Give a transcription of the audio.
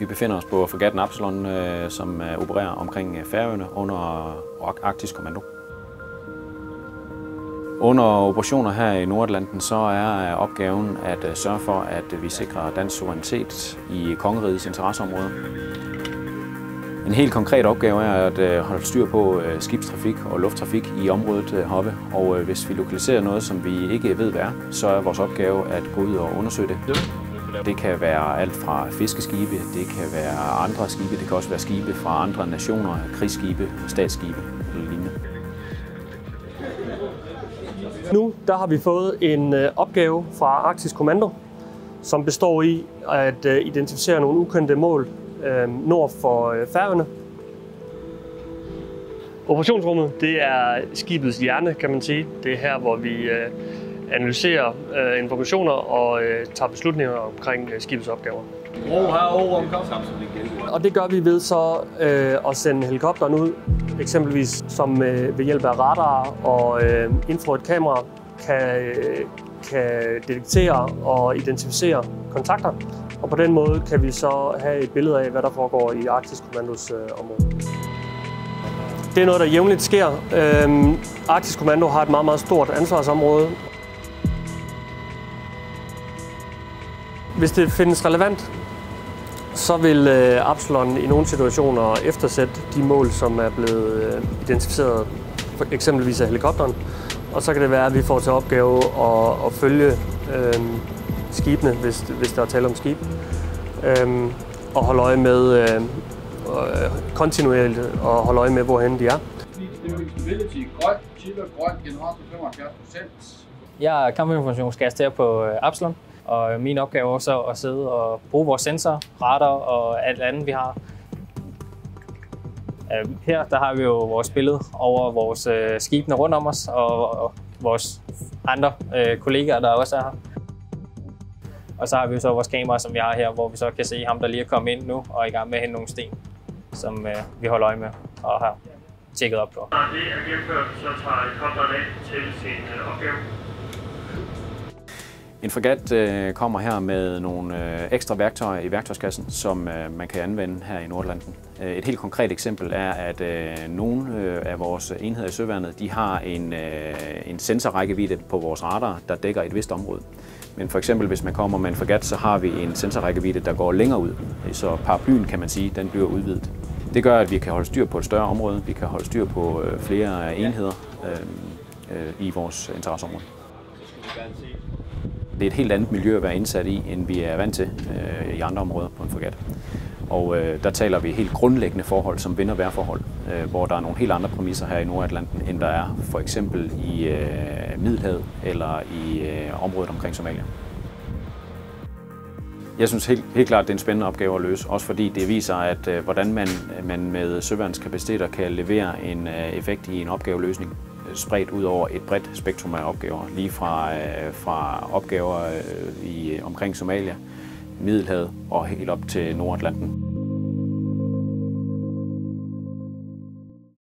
Vi befinder os på fregatten Absalon, øh, som øh, opererer omkring øh, Færøerne under Arktisk Kommando. Under operationer her i Nordatlanten, så er opgaven at sørge for, at vi sikrer dansk suverænitet i kongerigets interesseområde. En helt konkret opgave er at holde styr på skibstrafik og lufttrafik i området heroppe. Og hvis vi lokaliserer noget, som vi ikke ved hvad er, så er vores opgave at gå ud og undersøge det. Det kan være alt fra fiskeskibe, det kan være andre skibe, det kan også være skibe fra andre nationer, krigsskibe, statsskibe eller lignende. Nu der har vi fået en øh, opgave fra Arktisk Kommando, som består i at øh, identificere nogle ukendte mål øh, nord for Færøerne. Operationsrummet det er skibets hjerne, kan man sige. Det er her, hvor vi analyserer øh, informationer og øh, tager beslutninger omkring øh, skibets opgaver. Og det gør vi ved så øh, at sende helikopteren ud, eksempelvis som øh, ved hjælp af radar og øh, infrarødt kamera kan, øh, kan detektere og identificere kontakter. Og på den måde kan vi så have et billede af, hvad der foregår i Arktisk Kommandos øh, område. Det er noget, der jævnligt sker. Øhm, Arktisk Kommando har et meget, meget stort ansvarsområde, Hvis det findes relevant, så vil øh, Absalon i nogle situationer eftersætte de mål, som er blevet øh, identificeret for eksempelvis af helikopteren. Og så kan det være, at vi får til opgave at, at følge øh, skibene, hvis, hvis der er tale om skib. Øh, og holde øje med øh, kontinuerligt og holde øje med, hvorhen de er. Jeg er kampinformationskaster på Absalon, og min opgave er så at sidde og bruge vores sensor, radar og alt andet, vi har. Øhm, her der har vi jo vores billede over vores øh, skibene rundt om os, og, vores andre øh, kollegaer, der også er her. Og så har vi jo så vores kamera, som vi har her, hvor vi så kan se ham, der lige er kommet ind nu og er i gang med at hente nogle sten, som øh, vi holder øje med og har tjekket op på. Når det er gennemført, så tager helikopteren ind til sin øh, opgave. En fregat øh, kommer her med nogle øh, ekstra værktøjer i værktøjskassen, som øh, man kan anvende her i Nordlanden. Øh, et helt konkret eksempel er, at øh, nogle øh, af vores enheder i Søværnet de har en, øh, en sensorrækkevidde på vores radar, der dækker et vist område. Men for eksempel, hvis man kommer med en fregat, så har vi en sensorrækkevidde, der går længere ud. Så paraplyen, kan man sige, den bliver udvidet. Det gør, at vi kan holde styr på et større område. Vi kan holde styr på øh, flere enheder øh, øh, i vores interesseområde. Det er et helt andet miljø at være indsat i, end vi er vant til øh, i andre områder på en fregat. Og øh, der taler vi helt grundlæggende forhold som vind- og vejrforhold, øh, hvor der er nogle helt andre præmisser her i Nordatlanten, end der er for eksempel i øh, Middelhavet eller i øh, området omkring Somalia. Jeg synes helt, helt klart, det er en spændende opgave at løse, også fordi det viser, at øh, hvordan man, man med søværnskapaciteter kan levere en øh, effekt i en opgaveløsning Øh, spredt ud over et bredt spektrum af opgaver, lige fra, øh, fra opgaver øh, i, omkring Somalia, Middelhavet og helt op til Nordatlanten.